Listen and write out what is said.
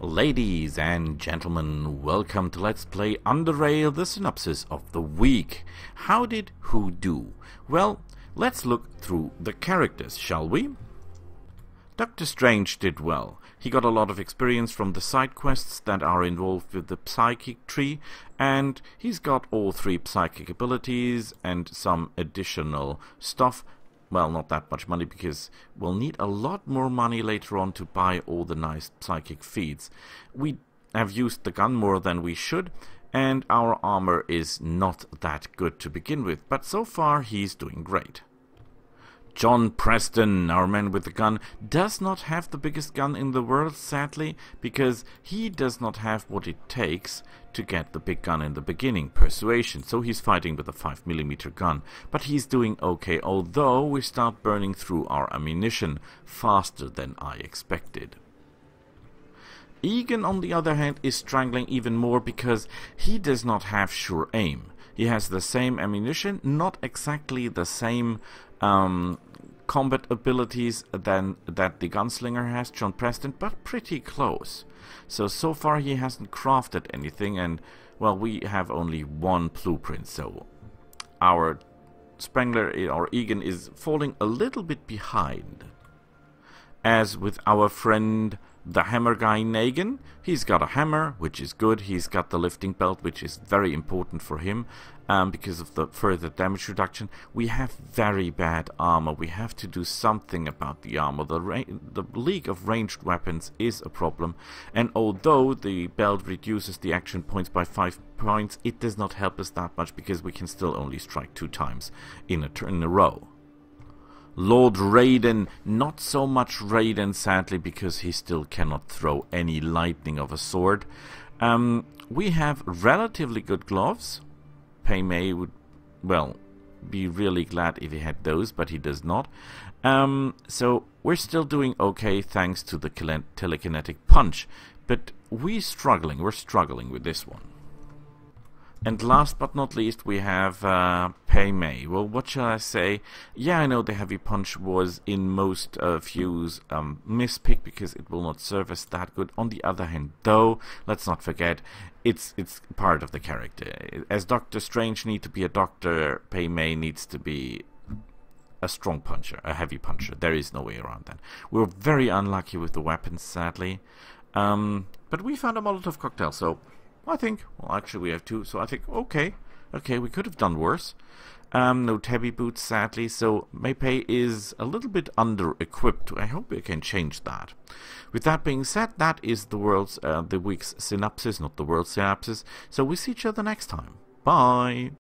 Ladies and gentlemen, welcome to Let's Play Underrail, the synopsis of the week. How did who do? Well, let's look through the characters, shall we? Doctor Strange did well. He got a lot of experience from the side quests that are involved with the psychic tree, and he's got all three psychic abilities and some additional stuff well, not that much money because we'll need a lot more money later on to buy all the nice psychic feeds. We have used the gun more than we should, and our armor is not that good to begin with, but so far he's doing great. John Preston, our man with the gun, does not have the biggest gun in the world, sadly, because he does not have what it takes to get the big gun in the beginning, persuasion, so he's fighting with a 5mm gun. But he's doing okay, although we start burning through our ammunition faster than I expected. Egan, on the other hand, is strangling even more because he does not have sure aim. He has the same ammunition, not exactly the same um, combat abilities than that the gunslinger has, John Preston, but pretty close. So, so far he hasn't crafted anything, and, well, we have only one blueprint, so our Spangler or Egan, is falling a little bit behind. As with our friend the hammer guy Negan, he's got a hammer, which is good. He's got the lifting belt, which is very important for him um, because of the further damage reduction. We have very bad armor. We have to do something about the armor. The, the league of ranged weapons is a problem, and although the belt reduces the action points by 5 points, it does not help us that much because we can still only strike two times in a in a row. Lord Raiden, not so much Raiden sadly because he still cannot throw any lightning of a sword. Um, we have relatively good gloves. Pei Mei would, well, be really glad if he had those, but he does not. Um, so we're still doing okay thanks to the telekinetic punch, but we're struggling, we're struggling with this one. And last but not least, we have uh, Mei. Well, what shall I say? Yeah, I know the heavy punch was in most uh, views um, mispick because it will not serve us that good. On the other hand, though, let's not forget, it's it's part of the character. As Doctor Strange need to be a doctor, Mei needs to be a strong puncher, a heavy puncher. There is no way around that. We're very unlucky with the weapons, sadly. Um, but we found a Molotov cocktail, so I think, well, actually we have two, so I think, okay, okay, we could have done worse. Um, no Tabi boots, sadly, so Mei is a little bit under-equipped. I hope we can change that. With that being said, that is the world's, uh, the week's synopsis, not the world's synopsis. So we see each other next time. Bye!